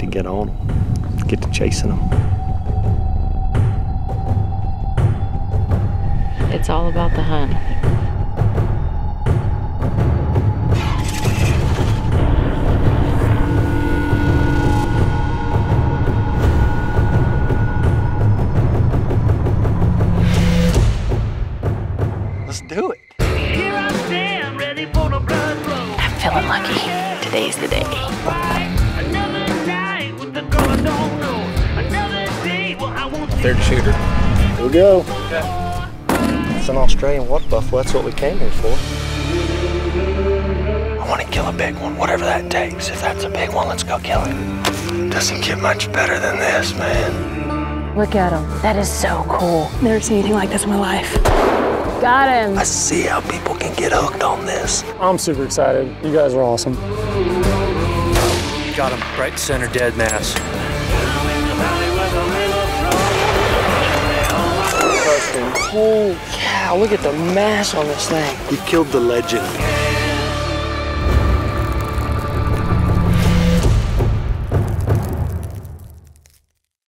to get on them, get to chasing them. It's all about the hunt. Let's do it. I'm feeling lucky. Today's the day. Third shooter. Here we go. It's an Australian water buffalo. That's what we came here for. I want to kill a big one, whatever that takes. If that's a big one, let's go kill it. Doesn't get much better than this, man. Look at him. That is so cool. Never seen anything like this in my life. Got him. I see how people can get hooked on this. I'm super excited. You guys are awesome. Got him right center dead mass. Holy cow, look at the mass on this thing. You killed the legend.